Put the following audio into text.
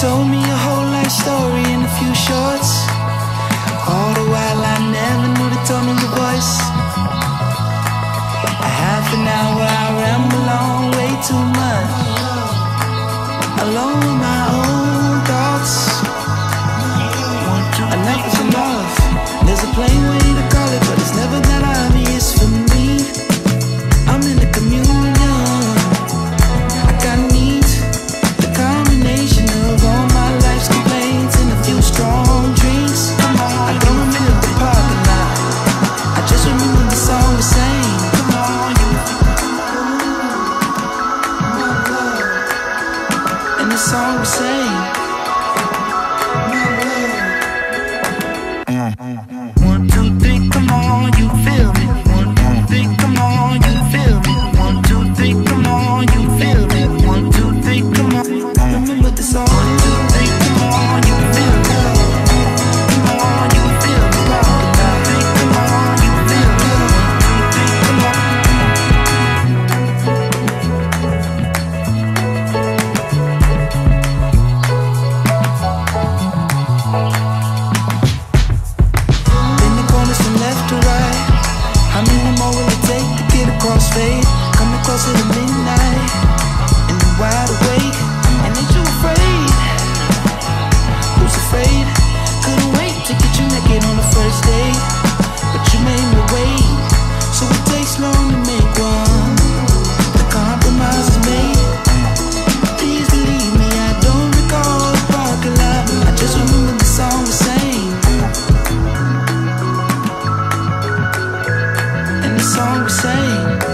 told me a whole life story in a few shorts. All the while I never knew the tone of your voice. A half an hour I ramble on way too much. Alone with my own the song we. One, two, three, come on, you feel me. One, two, three, come on, you feel me. One, two, three, come on, you feel me. One, two, three, come on. Remember the song. shadows fade Coming closer to midnight. And you're wide awake And ain't you afraid? Who's afraid? Couldn't wait to get you naked on the first date. But you made me wait So it takes long to make one. The compromise is made. Please believe me, I don't recall the parking lot. I just remember the song we sang. And the song we sang.